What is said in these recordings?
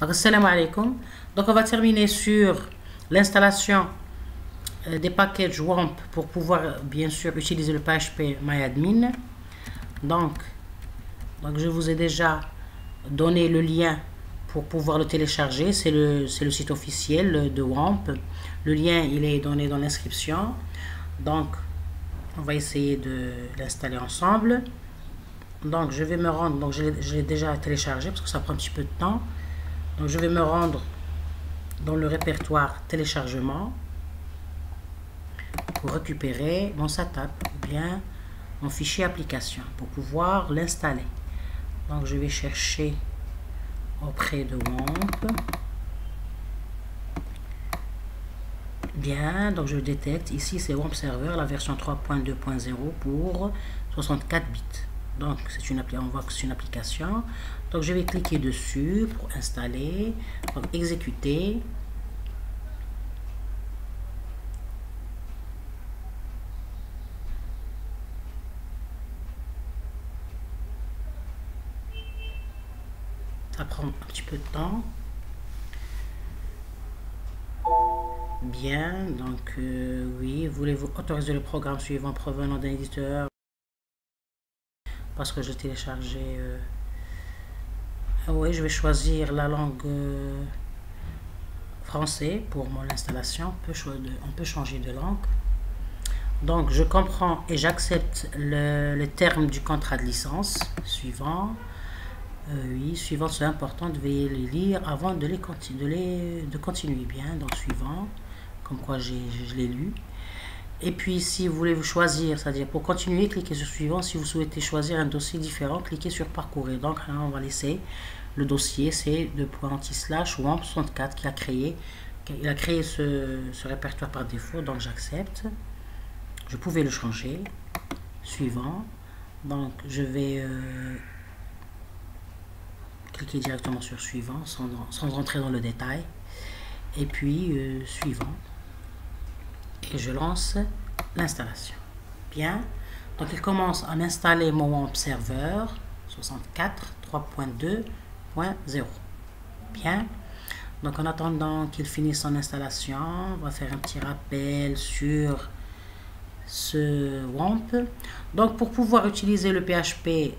Donc, salam alaikum. Donc, on va terminer sur l'installation euh, des packages WAMP pour pouvoir, bien sûr, utiliser le PHP MyAdmin. Donc, donc, je vous ai déjà donné le lien pour pouvoir le télécharger. C'est le, le site officiel de WAMP. Le lien, il est donné dans l'inscription. Donc, on va essayer de l'installer ensemble. Donc, je vais me rendre, donc je l'ai déjà téléchargé parce que ça prend un petit peu de temps. Donc, je vais me rendre dans le répertoire téléchargement pour récupérer mon setup ou bien mon fichier application pour pouvoir l'installer. Donc, je vais chercher auprès de WAMP. Bien, donc je détecte ici c'est WAMP Server, la version 3.2.0 pour 64 bits. Donc c'est une on voit que c'est une application. Donc je vais cliquer dessus pour installer, donc exécuter. Ça prend un petit peu de temps. Bien, donc euh, oui, voulez-vous autoriser le programme suivant provenant d'un éditeur Parce que je téléchargé. Euh... Ah oui, je vais choisir la langue euh, français pour mon installation. On peut, changer de langue. Donc, je comprends et j'accepte le, le terme du contrat de licence suivant. Euh, oui, suivant, c'est important de les lire avant de les de continuer bien. Donc, suivant comme quoi je l'ai lu. Et puis, si vous voulez vous choisir, c'est-à-dire pour continuer, cliquez sur suivant. Si vous souhaitez choisir un dossier différent, cliquez sur parcourir. Donc, hein, on va laisser le dossier, c'est de point anti-slash ou 64 qui a créé. Il a créé ce, répertoire par défaut, donc j'accepte. Je pouvais le changer. Suivant. Donc, je vais euh, cliquer directement sur suivant sans, sans rentrer dans le détail. Et puis, euh, suivant et je lance l'installation. Bien. Donc il commence à m'installer mon WAMP server 64 3.2.0. Bien. Donc en attendant qu'il finisse son installation, on va faire un petit rappel sur ce WAMP. Donc pour pouvoir utiliser le PHP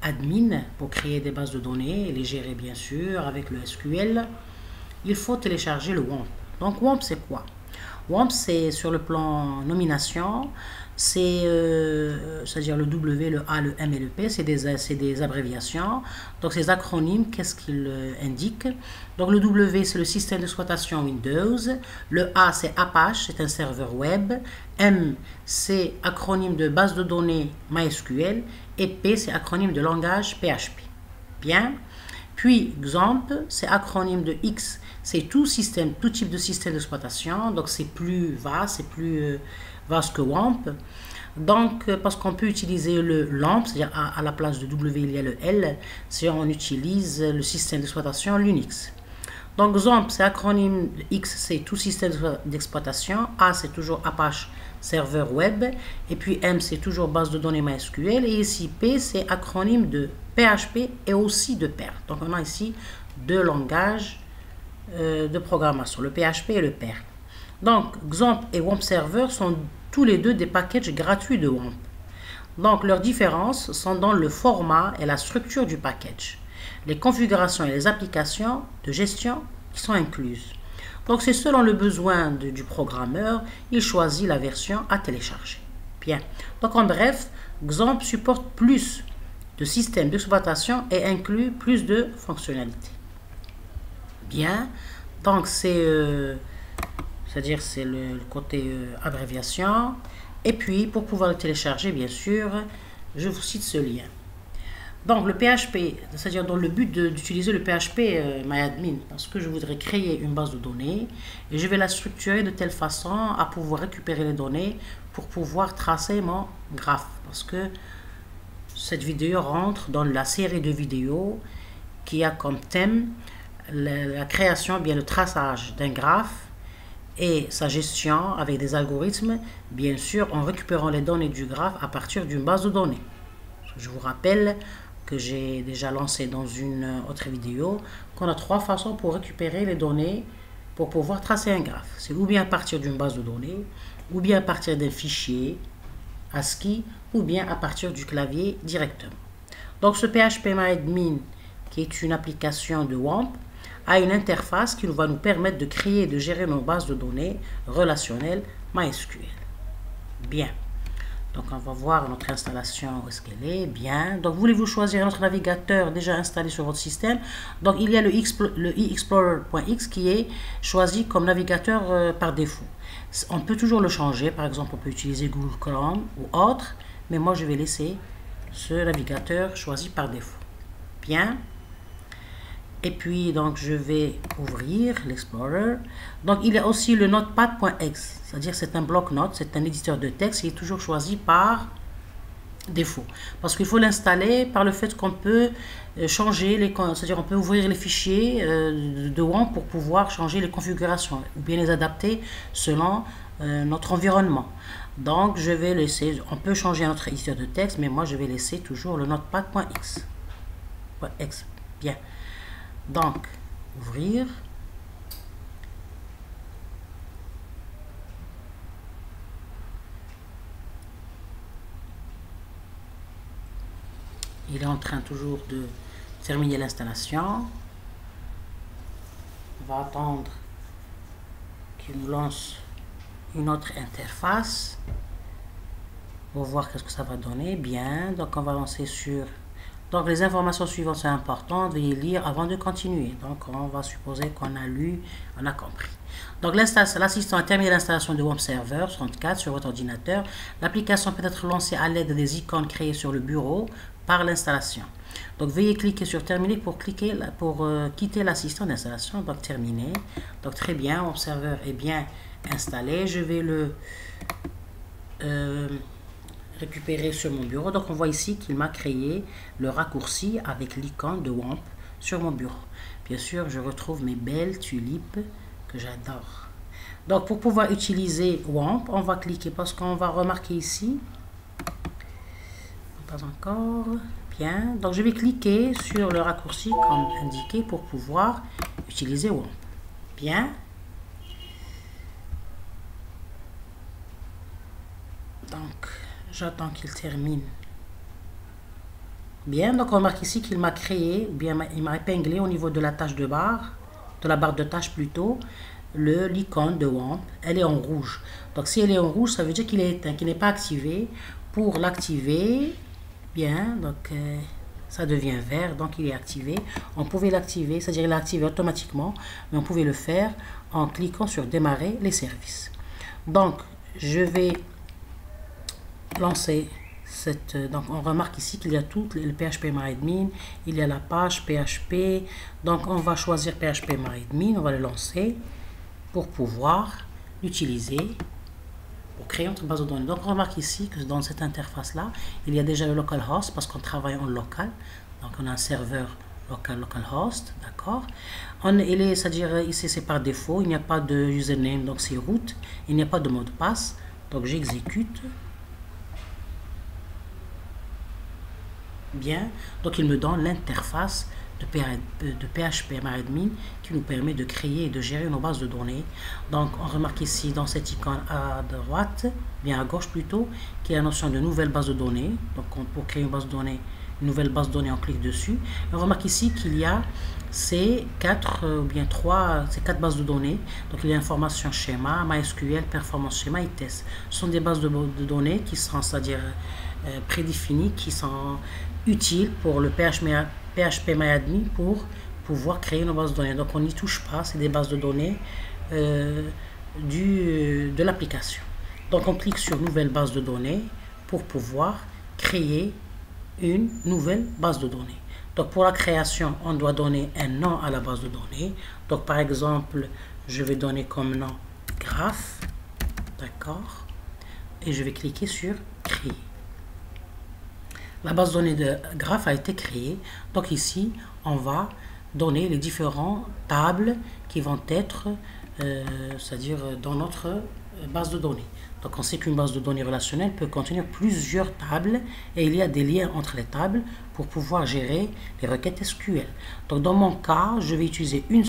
admin pour créer des bases de données et les gérer bien sûr avec le SQL, il faut télécharger le WAMP. Donc WAMP c'est quoi? WAMP, c'est sur le plan nomination, euh, à dire le W, le A, le M et le P, c'est des, des abréviations. Donc ces acronymes, qu'est-ce qu'ils euh, indiquent? Donc le W, c'est le système d'exploitation Windows. Le A, c'est Apache, c'est un serveur web. M, c'est acronyme de base de données MySQL. Et P, c'est acronyme de langage PHP. Bien? Puis XAMPP, c'est acronyme de X, c'est tout système, tout type de système d'exploitation, donc c'est plus vaste, c'est plus euh, vaste que WAMP. Donc, euh, parce qu'on peut utiliser le LAMP, c'est-à-dire à, la place de W, il y a le L, si on utilise le système d'exploitation Linux. Donc, XAMPP, c'est acronyme X, c'est tout système d'exploitation. A, c'est toujours Apache serveur web. Et puis M, c'est toujours base de données MySQL. Et ici, P, c'est acronyme de PHP et aussi de PER. Donc, on a ici deux langages euh, de programmation, le PHP et le PER. Donc, XAMPP et WAMP Server sont tous les deux des packages gratuits de WAMP. Donc, leurs différences sont dans le format et la structure du package, les configurations et les applications de gestion qui sont incluses. Donc, c'est selon le besoin du programmeur, il choisit la version à télécharger. Bien. Donc, en bref, XAMPP supporte plus de systèmes d'exploitation et inclut plus de fonctionnalités bien. Donc, c'est euh, c'est-à-dire c'est le, côté euh, abréviation. Et puis, pour pouvoir le télécharger, bien sûr, je vous cite ce lien. Donc, le PHP, c'est-à-dire dans le but d'utiliser le PHP euh, MyAdmin, parce que je voudrais créer une base de données et je vais la structurer de telle façon à pouvoir récupérer les données pour pouvoir tracer mon graphe. Parce que cette vidéo rentre dans la série de vidéos qui a comme thème la, création, bien le traçage d'un graphe et sa gestion avec des algorithmes, bien sûr en récupérant les données du graphe à partir d'une base de données. Je vous rappelle, que j'ai déjà lancé dans une autre vidéo, qu'on a trois façons pour récupérer les données pour pouvoir tracer un graphe. C'est ou bien à partir d'une base de données, ou bien à partir d'un fichier ASCII, ou bien à partir du clavier directement. Donc ce PHPMyAdmin, qui est une application de WAMP, a une interface qui va nous permettre de créer et de gérer nos bases de données relationnelles MySQL. Bien. Donc on va voir notre installation où est-ce qu'elle est. Bien. Donc voulez-vous choisir notre navigateur déjà installé sur votre système? Donc il y a le, e-explorer.x qui est choisi comme navigateur euh, par défaut. On peut toujours le changer. Par exemple, on peut utiliser Google Chrome ou autre. Mais moi, je vais laisser ce navigateur choisi par défaut. Bien. Et puis, donc, je vais ouvrir l'Explorer. Donc, il y a aussi le notepad.x, c'est-à-dire c'est un bloc-notes, c'est un éditeur de texte qui est toujours choisi par défaut. Parce qu'il faut l'installer par le fait qu'on peut euh, changer. C'est-à-dire on peut ouvrir les fichiers euh, de WAMP pour pouvoir changer les configurations ou bien les adapter selon euh, notre environnement. Donc, je vais laisser... On peut changer notre éditeur de texte, mais moi, je vais laisser toujours le notepad.x. .x. Bien. Donc, ouvrir. Il est en train toujours de terminer l'installation. On va attendre qu'il nous lance une autre interface. On va voir qu'est-ce que ça va donner. Bien, donc on va lancer sur donc les informations suivantes sont importantes, veuillez lire avant de continuer. Donc on va supposer qu'on a lu, on a compris. Donc l'assistant a terminé l'installation de Web Server 64 sur votre ordinateur. L'application peut être lancée à l'aide des icônes créées sur le bureau par l'installation. Donc veuillez cliquer sur terminer pour, cliquer, pour euh, quitter l'assistant d'installation. Donc terminé. Donc très bien, Web Server est bien installé. Je vais le... Euh, récupérer sur mon bureau. Donc on voit ici qu'il m'a créé le raccourci avec l'icône de WAMP sur mon bureau. Bien sûr, je retrouve mes belles tulipes que j'adore. Donc pour pouvoir utiliser WAMP, on va cliquer parce qu'on va remarquer ici. Pas encore. Bien. Donc je vais cliquer sur le raccourci comme indiqué pour pouvoir utiliser WAMP. Bien. Donc J'attends qu'il termine. Bien, donc on remarque ici qu'il m'a créé, ou bien il m'a épinglé au niveau de la tâche de barre, de la barre de tâche plutôt, le l'icône de WAMP, elle est en rouge. Donc si elle est en rouge, ça veut dire qu'il est éteint, qu'il n'est pas activé. Pour l'activer, bien, donc euh, ça devient vert, donc il est activé. On pouvait l'activer, c'est-à-dire il activé automatiquement, mais on pouvait le faire en cliquant sur démarrer les services. Donc je vais cette... Donc, on remarque ici qu'il y a tout le PHP MyAdmin, il y a la page PHP. Donc, on va choisir PHP MyAdmin, on va le lancer pour pouvoir l'utiliser pour créer notre base de données. Donc, on remarque ici que dans cette interface-là, il y a déjà le localhost parce qu'on travaille en local. Donc, on a un serveur local, localhost, d'accord c'est-à-dire ici, c'est par défaut, il n'y a pas de username, donc c'est root, il n'y a pas de mot de passe. Donc, j'exécute. Bien, donc il me donne l'interface de, PHP MyAdmin qui nous permet de créer et de gérer nos bases de données. Donc on remarque ici dans cette icône à droite, bien à gauche plutôt, qui est la notion de nouvelle base de données. Donc pour créer une base de données, nouvelle base de données, on clique dessus. on remarque ici qu'il y a ces quatre euh, ou bien trois, ces quatre bases de données. Donc il y a information schéma, MySQL, performance schéma et test. Ce sont des bases de, données qui sont, c'est-à-dire euh, prédéfinies, qui sont utile pour le PHP MyAdmin pour pouvoir créer une base de données. Donc on n'y touche pas, c'est des bases de données euh, du, de l'application. Donc on clique sur nouvelle base de données pour pouvoir créer une nouvelle base de données. Donc pour la création, on doit donner un nom à la base de données. Donc par exemple, je vais donner comme nom graph, d'accord, et je vais cliquer sur créer. La base de données de graphe a été créée. Donc ici, on va donner les différentes tables qui vont être, euh, c'est-à-dire dans notre base de données. Donc on sait qu'une base de données relationnelle peut contenir plusieurs tables et il y a des liens entre les tables pour pouvoir gérer les requêtes SQL. Donc dans mon cas, je vais utiliser une